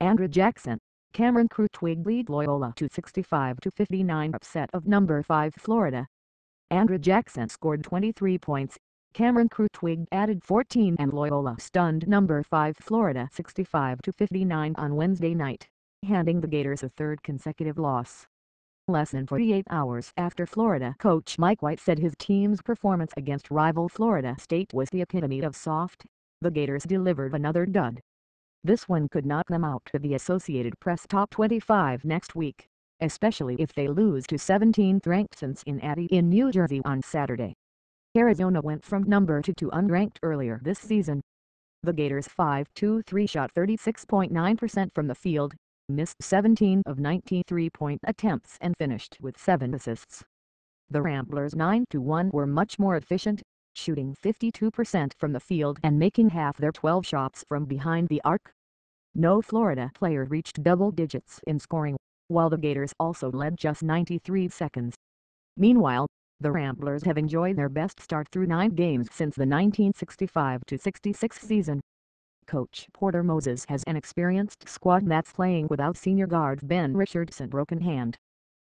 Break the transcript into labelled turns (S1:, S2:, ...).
S1: Aundre Jackson, Cameron Krutwig lead Loyola to 65-59 upset of number 5 Florida. Aundre Jackson scored 23 points, Cameron Krutwig added 14 and Loyola stunned number 5 Florida 65-59 on Wednesday night, handing the Gators a third consecutive loss. Less than 48 hours after Florida coach Mike White said his team's performance against rival Florida State was the epitome of soft, the Gators delivered another dud. This one could knock them out of the Associated Press Top 25 next week, especially if they lose to 17th-ranked Cincinnati in New Jersey on Saturday. Arizona went from number 2 to unranked earlier this season. The Gators 5-2-3 shot 36.9% from the field, missed 17 of 19 three-point attempts and finished with 7 assists. The Ramblers 9-1 were much more efficient, shooting 52% from the field and making half their 12 shots from behind the arc. No Florida player reached double digits in scoring, while the Gators also led just 93 seconds. Meanwhile, the Ramblers have enjoyed their best start through nine games since the 1965-66 season. Coach Porter Moser has an experienced squad that's playing without senior guard Ben Richardson broken hand.